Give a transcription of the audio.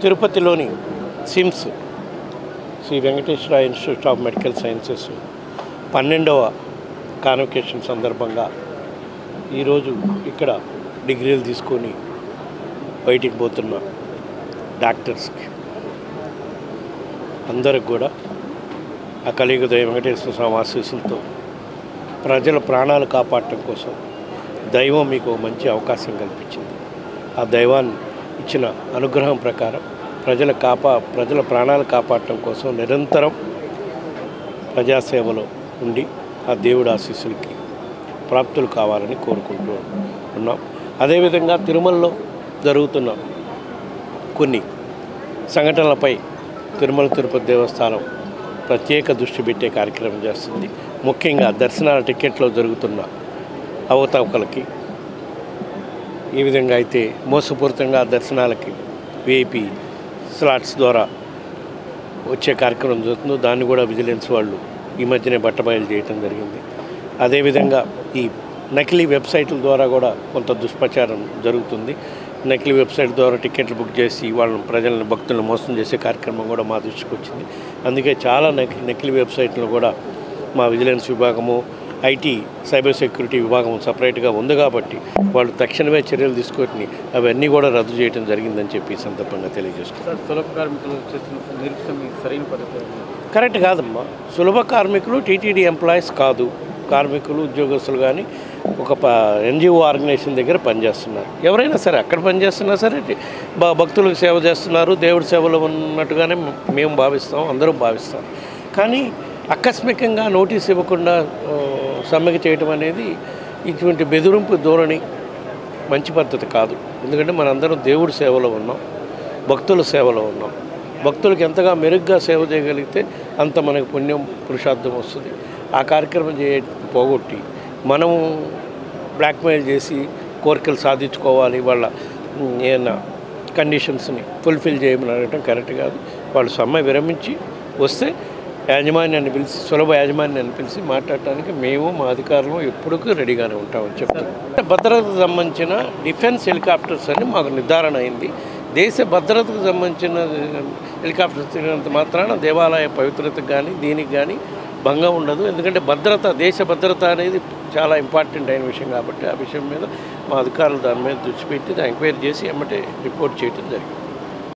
తిరుపతిలోని SIMS Sri Venkateswara Institute of Medical Sciences పన్నెండవ convocation సందర్భంగా ఈరోజు ఇక్కడ డిగ్రీలు తీసుకొని బయటికి పోతున్న డాక్టర్స్కి అందరికి కూడా ఆ కలియుగ వెంకటేశ్వర స్వామి ఆశీస్సులతో ప్రజల ప్రాణాలు కాపాడటం కోసం దైవం మీకు మంచి అవకాశం కల్పించింది. ఆ దైవాన్ని ఇచ్చిన అనుగ్రహం ప్రకారం ప్రజల కాపా ప్రజల ప్రాణాలు కాపాడటం కోసం నిరంతరం ప్రజాసేవలో ఉండి ఆ దేవుడి ఆశీస్సులకి ప్రాప్తులు కావాలని కోరుకుంటూ ఉన్నాం. అదేవిధంగా తిరుమలలో జరుగుతున్న కొన్ని సంఘటనలపై తిరుమల తిరుపతి దేవస్థానం ప్రత్యేక దృష్టి పెట్టే కార్యక్రమం చేస్తుంది. ముఖ్యంగా దర్శనాల టికెట్లో జరుగుతున్న అవతవకలకి ఈ విధంగా అయితే మోసపూరితంగా దర్శనాలకి విఐపి స్లాట్స్ ద్వారా వచ్చే కార్యక్రమం జరుగుతుందో దాన్ని కూడా విజిలెన్స్ వాళ్ళు ఈ మధ్యనే బట్టబయలు చేయటం జరిగింది. అదేవిధంగా ఈ నకిలీ వెబ్సైట్ల ద్వారా కూడా కొంత దుష్ప్రచారం జరుగుతుంది. నకిలీ వెబ్సైట్ ద్వారా టికెట్లు బుక్ చేసి వాళ్ళని ప్రజలను భక్తులను మోసం చేసే కార్యక్రమం కూడా మా దృష్టికి వచ్చింది. అందుకే చాలా నకిలీ నకిలీ వెబ్సైట్లు కూడా మా విజిలెన్స్ విభాగము ఐటీ సైబర్ సెక్యూరిటీ విభాగం సపరేట్గా ఉంది కాబట్టి వాళ్ళు తక్షణమే చర్యలు తీసుకొని అవన్నీ కూడా రద్దు చేయడం జరిగిందని చెప్పి సందర్భంగా పద్ధతి కరెక్ట్ కాదమ్మా. సులభ కార్మికులు టీటీడీ ఎంప్లాయీస్ కాదు. కార్మికులు ఉద్యోగస్తులు కానీ ఒక ఎన్జిఓ ఆర్గనైజేషన్ దగ్గర పనిచేస్తున్నారు. ఎవరైనా సరే అక్కడ పనిచేస్తున్నా సరే భక్తులకు సేవ చేస్తున్నారు దేవుడి సేవలో ఉన్నట్టుగానే మేము భావిస్తాం అందరూ భావిస్తాం. కానీ ఆకస్మికంగా నోటీస్ ఇవ్వకుండా సమ్మెకి చేయటం అనేది ఇటువంటి బెదిరింపు ధోరణి మంచి పద్ధతి కాదు. ఎందుకంటే మనందరం దేవుడి సేవలో ఉన్నాం భక్తుల సేవలో ఉన్నాం. భక్తులకు ఎంతగా మెరుగ్గా సేవ చేయగలిగితే అంత మనకు పుణ్యం పురుషార్థం వస్తుంది. ఆ కార్యక్రమం చే పోగొట్టి మనము బ్లాక్మెయిల్ చేసి కోరికలు సాధించుకోవాలి వాళ్ళ ఏమైనా కండిషన్స్ని ఫుల్ఫిల్ చేయమని అడగటం కరెక్ట్ కాదు. వాళ్ళు సమ్మె విరమించి వస్తే యాజమాన్యాన్ని పిలిచి సులభ యాజమాన్యాన్ని పిలిచి మాట్లాడటానికి మేము మా అధికారులు ఎప్పుడూ రెడీగానే ఉంటామని చెప్తాం భద్రతకు సంబంధించిన డిఫెన్స్ హెలికాప్టర్స్ అని మాకు నిర్ధారణ అయింది. దేశ భద్రతకు సంబంధించిన హెలికాప్టర్స్ తిరిగినంత మాత్రాన దేవాలయ పవిత్రతకు కానీ దీనికి కానీ భంగం ఉండదు. ఎందుకంటే భద్రత దేశ భద్రత అనేది చాలా ఇంపార్టెంట్ అయిన విషయం కాబట్టి ఆ విషయం మీద మా అధికారులు దాని మీద దృష్టి పెట్టి ఎంక్వైరీ చేసి ఏమంటే రిపోర్ట్ చేయడం జరిగింది.